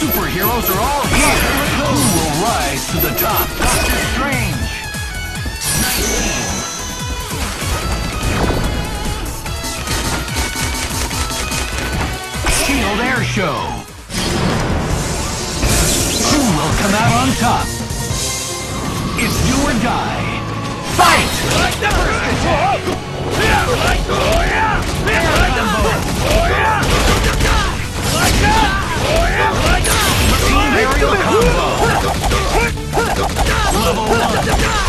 superheroes are all here. Who will rise to the top? show. Who will come out on top? It's do or die. Fight! The first combo! Level 1!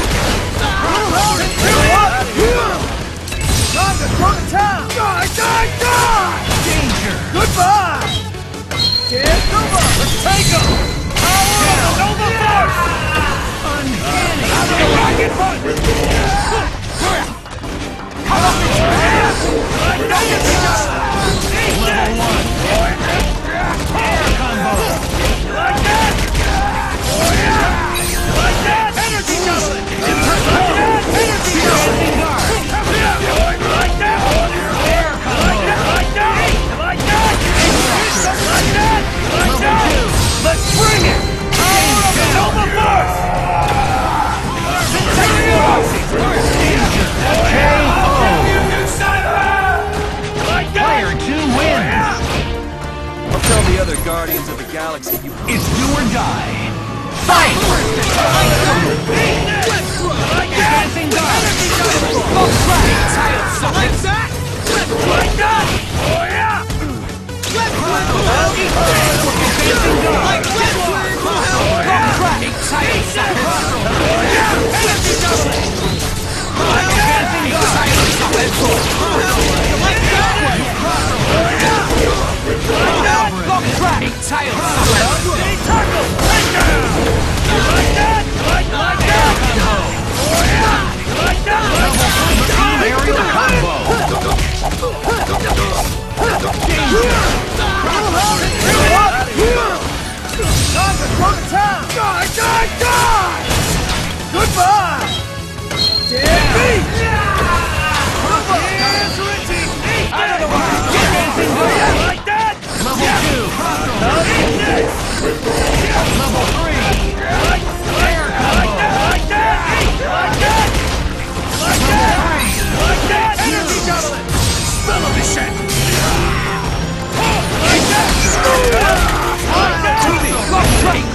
Aerial combo. Time to throw the town! Die, die, die! Goodbye!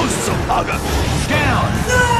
hoary hosts of Hoggoth! Down. Shrapnel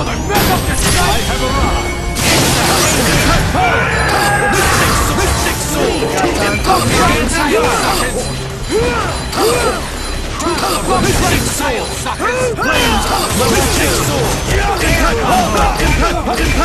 Strange! have arrived. Mystic suckers! Mystic suckers! Mystic sword! Impact! Impact!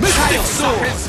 Great tail suckers!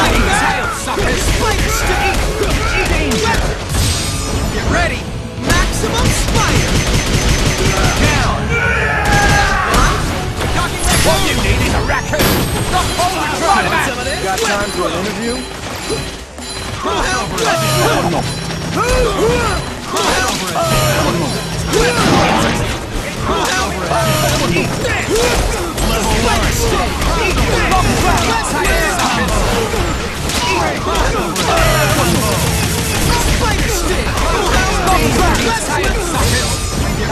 Tail suckers! Log trap! Tail suckers! Get ready! Maximum Spider! Down. What you need is a raccoon! Not overdrive man! Got time for an interview? Track!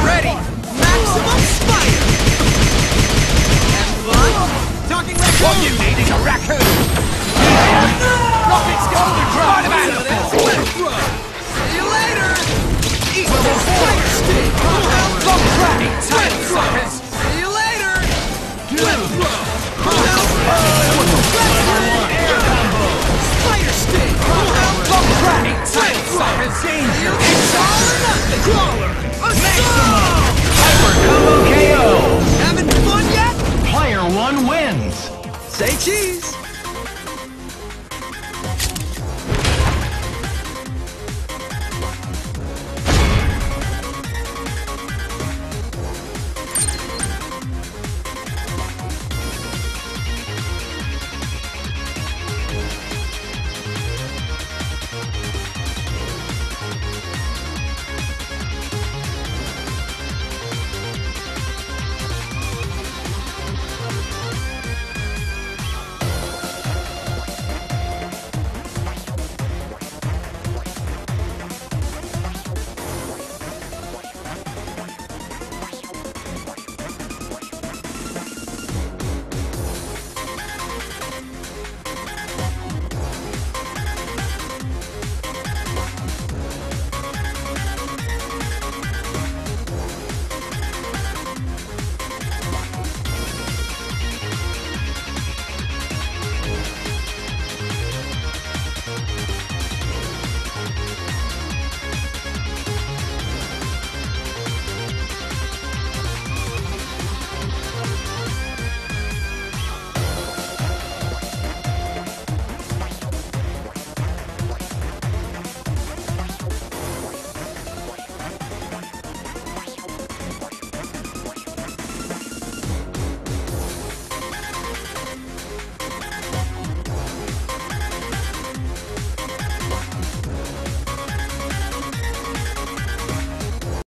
Ready! Maximum Spider! Have fun? Talking What you